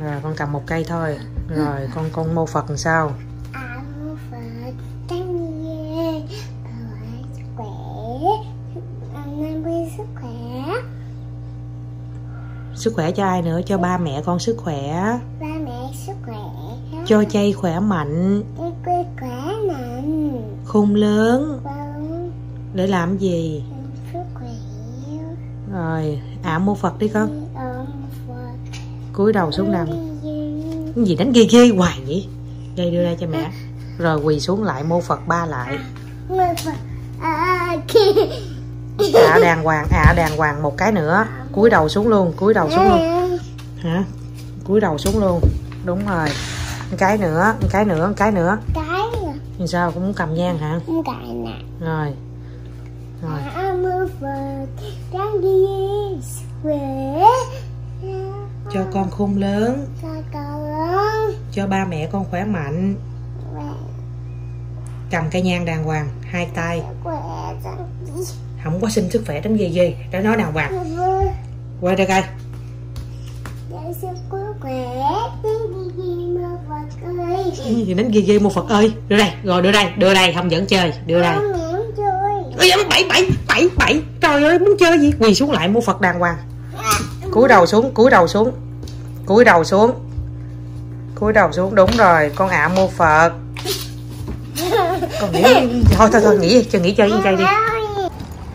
rồi con cầm một cây thôi. Rồi con con mô phật làm sao? À mô Phật Bảo ai sức khỏe Nam quy sức khỏe. Sức khỏe cho ai nữa? Cho ba mẹ con sức khỏe. Ba mẹ sức khỏe cho chay khỏe mạnh. Khỏe mạnh. Khôn lớn. Vâng. Để làm gì? Sức khỏe rồi ả mô phật đi con cúi đầu xuống nằm cái gì đánh ghê ghê hoài vậy? Đây, đưa ra cho mẹ. Rồi quỳ xuống lại, mô phật ba lại. À đàng hoàng à đàng hoàng một cái nữa. Cúi đầu xuống luôn, cúi đầu xuống luôn. Hả? Cúi đầu xuống luôn. Đúng rồi. Một cái nữa, một cái nữa, một cái nữa. Cái làm sao? Cũng muốn cầm nhang hả? Không cái nè rồi rồi cho con khôn lớn. Cho con cho ba mẹ con khỏe mạnh. Cầm cây nhang đàng hoàng hai tay. Không có xin sức khỏe đánh ghê ghê đã nói đàng hoàng. Quay ra coi. Ơi. Gì đánh ghê ghê mô phật ơi? Đưa đây rồi đưa đây đưa đây không dẫn chơi đưa đây. Ôi giời, bảy bảy bảy bảy. Trời ơi muốn chơi gì? Quỳ xuống lại mô phật đàng hoàng. Cúi đầu xuống cúi đầu xuống cúi đầu xuống. Cúi đầu xuống đúng rồi con ạ mô phật. Con nghĩ thôi thôi thôi nghỉ cho nghỉ chơi với chơi đi.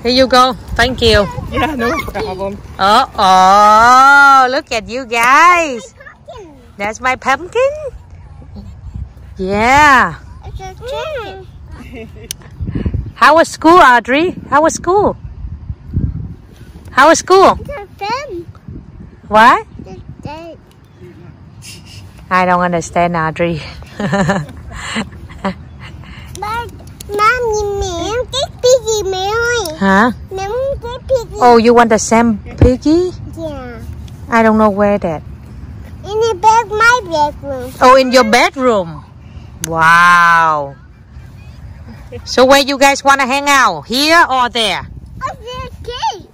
Here you go. Thank you. Yeah, no problem. oh oh look at you guys. That's my pumpkin. Yeah. It's a chicken how was school Audrey? How was school? How was school? What I don't understand Audrey Ba Ba nhìn mẹ em cái piggy mẹ ơi hả Mẹ muốn cái piggy oh you want the same piggy Yeah I don't know where that In the bed my bedroom Oh, in your bedroom. Wow. So where you guys want to hang out? Here or there? Oh, there's cake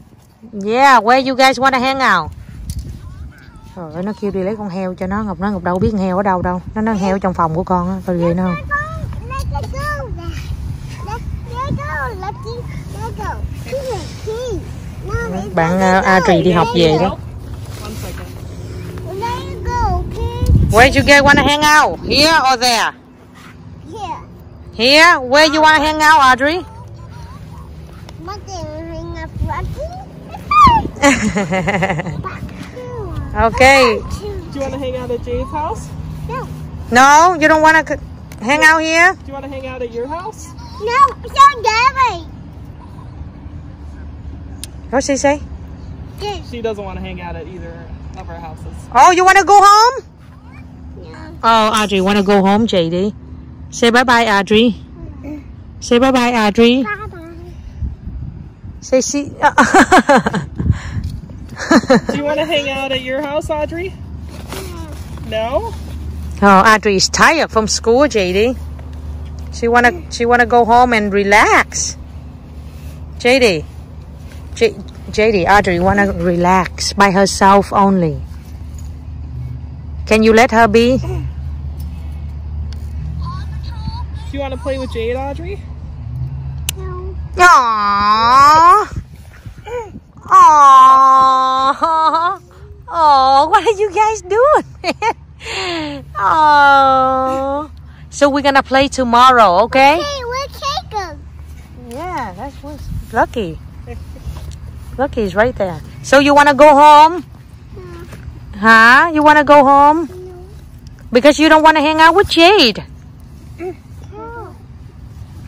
Yeah, where you guys want to hang out? Trời ơi, nó kêu đi lấy con heo cho nó Ngọc nói Ngọc đâu biết con heo ở đâu đâu Nó nói heo trong phòng của con á Coi ghê nó không Bạn go. Adri đi học về đó? Where you guys want to hang out? Here or there? Here. Here? Where you want to hang out, Audrey? Mất tiền hình ngập vật okay. Do you want to hang out at Jade's house? No, No? you don't want to hang out here? Do you want to hang out at your house? No, so Gary. What's she say? She doesn't want to hang out at either of our houses. Oh, you want to go home? Yeah. Oh, Audrey, want to go home, JD? Say bye bye, Audrey. Say bye bye, Audrey. Bye bye. Say see. Uh, Do you want to hang out at your house, Audrey? No? oh, Audrey is tired from school, JD. She wanna she wanna go home and relax. JD, J, JD, Audrey wanna relax by herself only. Can you let her be? Do you want to play with Jade, Audrey? No. Aww. Aww. Oh, what are you guys doing. Oh. So we're gonna play tomorrow, okay? Hey, we're Jacob. Yeah, that's what's Lucky. Lucky's right there. So you wanna go home? Hmm. Huh? You wanna go home? Because you don't wanna hang out with Jade. No.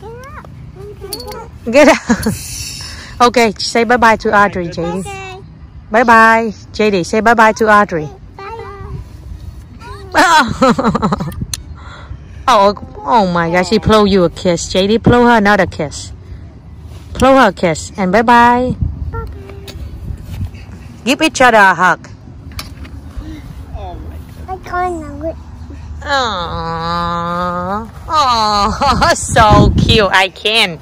Get up. Get out. okay, say bye bye to Audrey, JD. Okay. Bye bye. JD, say bye bye to Audrey. Bye-bye. oh, oh my gosh, she blow you a kiss. JD, blow her another kiss. Blow her a kiss and bye bye. Give each other a hug. I can't know it. Aww. Aww, so cute. I can.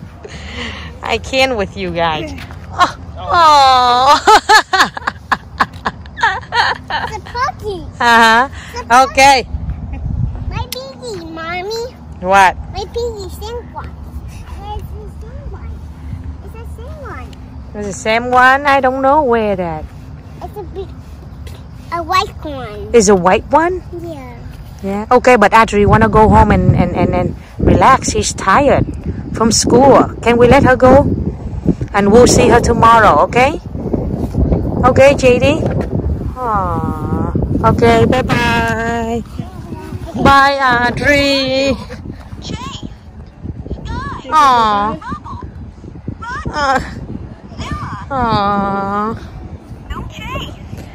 I can with you guys. Oh. It's a puppy. uh-huh. Okay. My piggy, mommy. What? My piggy, same one. Where's the same one? It's the same one. It's the same one. I don't know where that. It's a big, a white one. Is a white one? Yeah. Yeah. Okay, but Adri wanna go home and, and, and, and relax. He's tired from school. Can we let her go? And we'll see her tomorrow, okay? Okay, JD? Aww. Okay, bye bye. Bye, Audrey. Aww. Aww. Aww.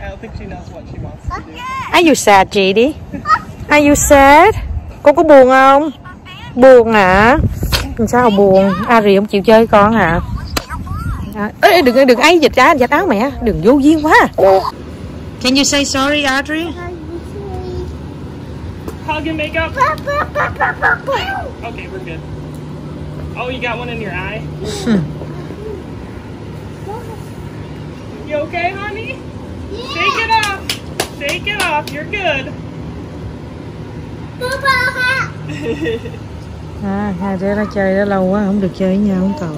I don't think she knows what she wants to do. Are you sad, JD? Are you sad? Con có buồn không? Buồn hả? Làm sao buồn? Ari không chịu chơi con hả? À, ê, đừng đừng ấy dịch á, dịch áo mẹ, đừng vô duyên quá. Can you say sorry, Adri? Hug and make up. Okay, we're good. Oh, you got one in your eye? You okay, honey? Shake it off. Shake it off. You're good. À, hai đứa nó chơi đã lâu quá, không được chơi với nhau, không tội.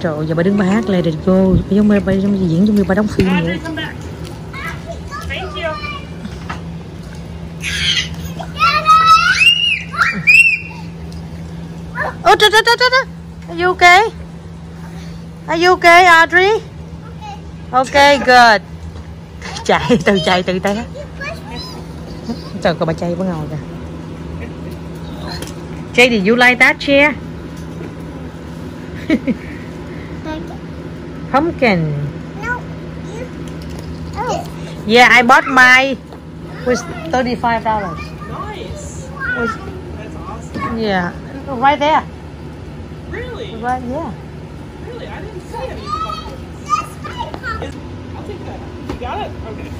Trời giờ bà đứng bà hát lại rồi cô bà giống như bà giống như diễn giống như bà đóng phim vậy. Oh da da da da Ôi trời trời trời trời. Are you okay? Are you okay, Audrey? Okay, good. Chạy, từ chạy từ té. Trời coi bà chạy bà ngồi kìa. Jay, did you like that chair? Pumpkin. No. You. Oh. Yeah, I bought my was thirty-five dollars. Nice. Was That's awesome. yeah, right there. Really? Right, yeah. Really? I didn't see. Is- I'll take that. You got it? Okay.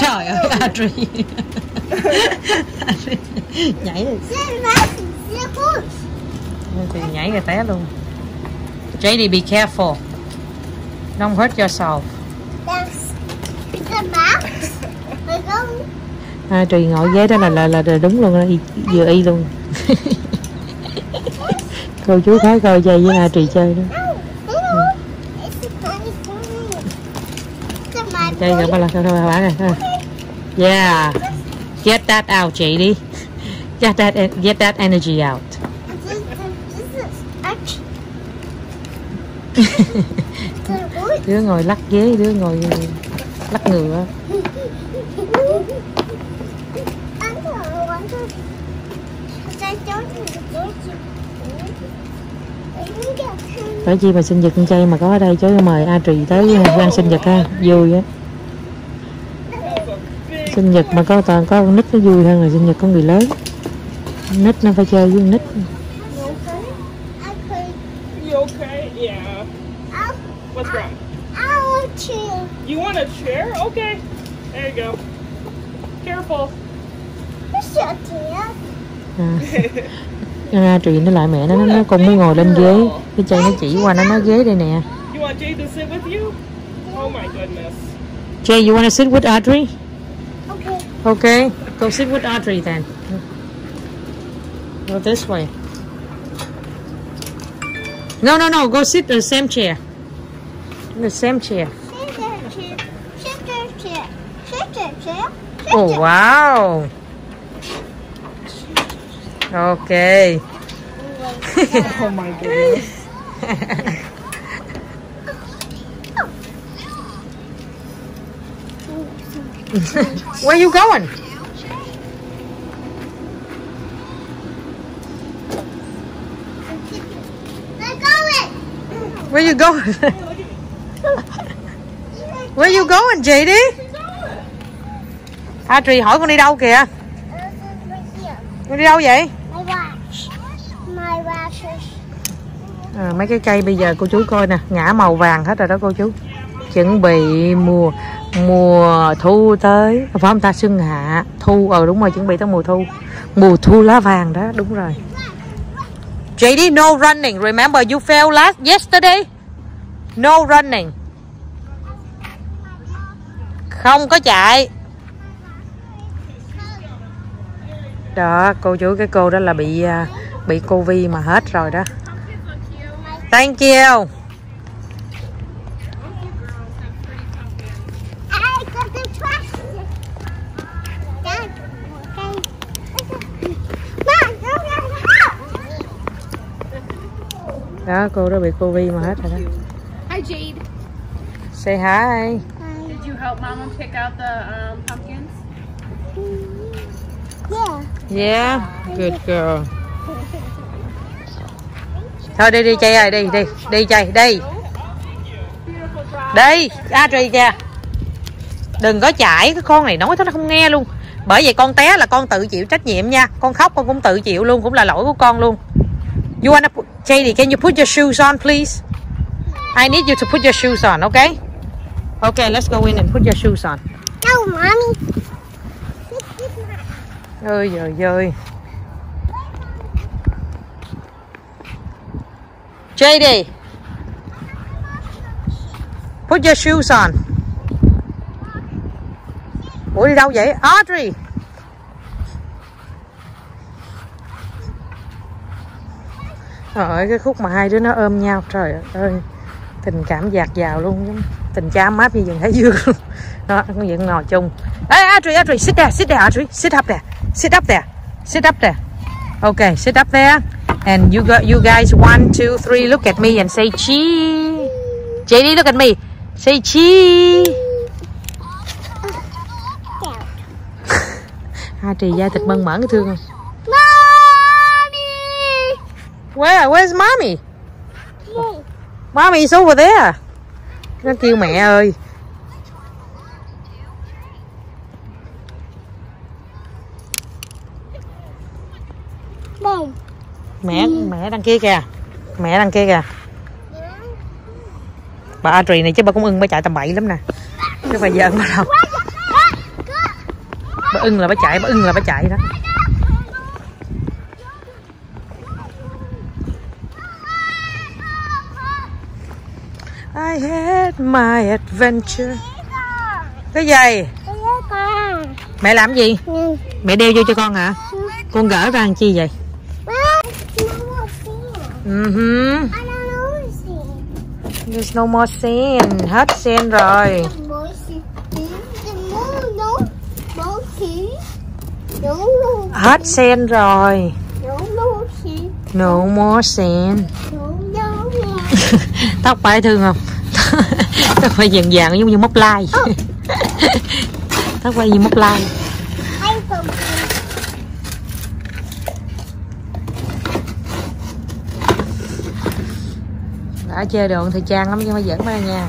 Trời ơi, Adri. Nhảy rồi. Thì nhảy rồi té luôn. JD, be careful. Don't hurt yourself. À, Trì ngồi ghế đó là là, là, là đúng luôn, y, vừa y luôn. cô chú thấy coi chơi với A Trì chơi đó. Đây rồi ba là thôi thôi bạn rồi. Yeah. Get that out, JD. Get that get that energy out. đứa ngồi lắc ghế, đứa ngồi lắc ngựa. Phải chi mà sinh nhật con trai mà có ở đây chứ mời A Trì tới quan sinh nhật ha, vui á. Sinh nhật mà có toàn có con nít nó vui hơn là sinh nhật có người lớn. Nít nó phải chơi với con nít. You okay? Yeah. What's wrong? You want a chair? Okay. There you go. Careful. À, A Trì nó lại mẹ nó, nó nó con muốn ngồi lên ghế. Cái chân nó chỉ qua nó nói ghế đây nè. You want Jade to sit with you? Oh my goodness. Jay, you want to sit with Audrey? Okay, go sit with Audrey then. Go this way. No, no, no. Go sit in the same chair. In the same chair. Oh, wow. Okay. Oh my goodness. Where you going? Where you going? Where you going, JD? Audrey à, hỏi con đi đâu kìa? Con đi đâu vậy? À, mấy cái cây bây giờ cô chú coi nè ngã màu vàng hết rồi đó cô chú chuẩn bị mùa mùa thu tới. Phải không ta? Xuân hạ. Thu ờ đúng rồi, chuẩn bị tới mùa thu. Mùa thu lá vàng đó, đúng rồi. JD no running. Remember, you fell last yesterday? No running. Không có chạy. Đó, cô chú, cái cô đó là bị à, bị covid mà hết rồi đó. Thank you I got the trash. Dad, okay. Mom, go get it out đó cô đó bị covid mà hết rồi đó. Hi, Jade. say hi. Did you help Mama pick out the um, pumpkins? Yeah. yeah good girl. Thôi đi đi chơi ơi đi đi. Đi chơi đi. Đi. Adri kìa. Đừng có chạy cái con này nói nó không nghe luôn. Bởi vậy con té là con tự chịu trách nhiệm nha. Con khóc con cũng tự chịu luôn cũng là lỗi của con luôn. You wanna Sadie can you put your shoes on please? I need you to put your shoes on okay? Okay let's go in and put your shoes on. No, mommy. ơi giời ơi JD Put your shoes on. Ủa đi đâu vậy? Audrey Trời ơi cái khúc mà hai đứa nó ôm nhau. Trời ơi Tình cảm dạt dào luôn. Tình cha ấm áp như vườn Thái Dương luôn Đó con vẫn ngồi chung. Ê Audrey Audrey sit there sit there Audrey. Sit up there sit up there sit up there. Okay sit up there. And you got you guys one two three look at me and say cheese JD look at me. Say Hai trì da thịt mơn mởn cái thương không? Mommy. Where? Where's mommy? Mommy's over there. Nó kêu mẹ ơi. Mẹ mẹ đằng kia kìa. Mẹ đằng kia kìa. Bà Adri này chứ bà cũng ưng bà chạy tầm bậy lắm nè. Chứ bà giỡn bà đâu. Bà ưng là bà chạy, bà ưng là bà chạy đó. Had my adventure. Cái gì? Mẹ làm gì? Mẹ đeo vô cho con hả? Con gỡ ra làm chi vậy? Uh-huh. There's no more sand. Hết sand rồi. Hết sand rồi. No more sand. Tóc phải thương không? Tóc phải vàng vàng giống như móc lai. Tóc phải như móc lai. đã chơi đường thì trang lắm nhưng mà dẫn ra nha.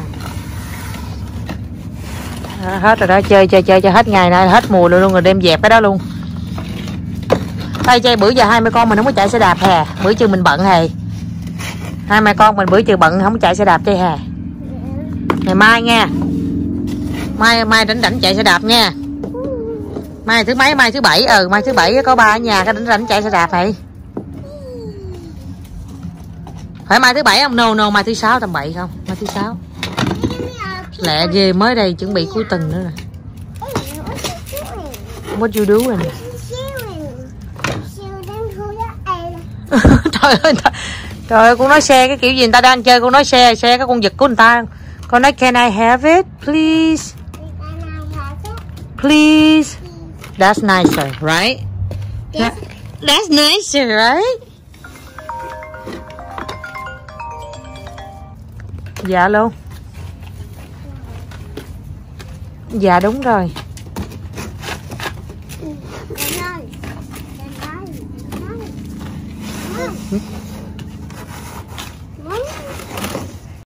Đó, hết rồi đó chơi chơi chơi cho hết ngày nay hết mùa luôn rồi đem dẹp cái đó luôn. Tay chơi bữa giờ hai mẹ con mình không có chạy xe đạp hè. Bữa trưa mình bận hè. Hai mẹ con mình bữa trưa bận không có chạy xe đạp chơi hè ngày mai nha mai mai rảnh rảnh chạy xe đạp nha. Mai thứ mấy mai thứ bảy. Ừ mai thứ bảy có ba ở nhà cái rảnh rảnh chạy xe đạp vậy. Phải mai thứ bảy không? No no mai thứ sáu tầm bậy không? Mai thứ sáu. Lẹ ghê mới đây chuẩn bị cuối tuần nữa nè. What you doing? Trời ơi trời, ơi con nói xe cái kiểu gì người ta đang chơi con nói xe xe cái con giật của người ta con nói can I have it please? Please. That's nicer right? That- that's nicer right? Dạ luôn dạ đúng rồi